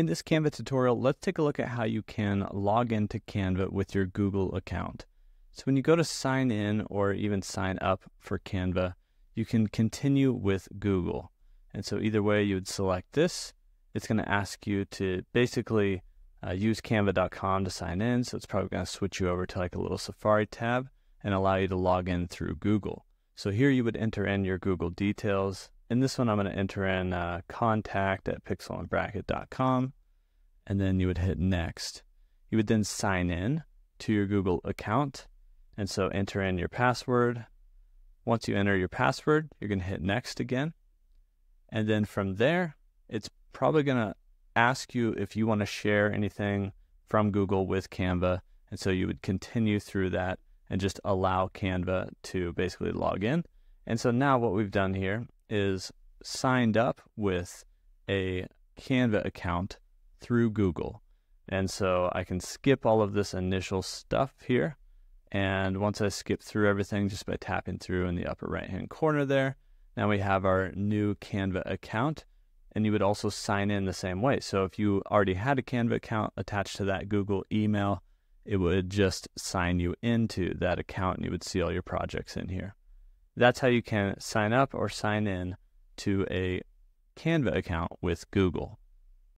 In this Canva tutorial, let's take a look at how you can log into Canva with your Google account. So when you go to sign in or even sign up for Canva, you can continue with Google. And so either way, you would select this. It's going to ask you to basically uh, use canva.com to sign in. So it's probably going to switch you over to like a little Safari tab and allow you to log in through Google. So here you would enter in your Google details. In this one, I'm going to enter in uh, contact at pixelandbracket.com, and then you would hit next. You would then sign in to your Google account, and so enter in your password. Once you enter your password, you're going to hit next again. And then from there, it's probably going to ask you if you want to share anything from Google with Canva. And so you would continue through that and just allow Canva to basically log in. And so now what we've done here is signed up with a Canva account through Google. And so I can skip all of this initial stuff here. And once I skip through everything just by tapping through in the upper right hand corner there, now we have our new Canva account and you would also sign in the same way. So if you already had a Canva account attached to that Google email, it would just sign you into that account and you would see all your projects in here. That's how you can sign up or sign in to a Canva account with Google.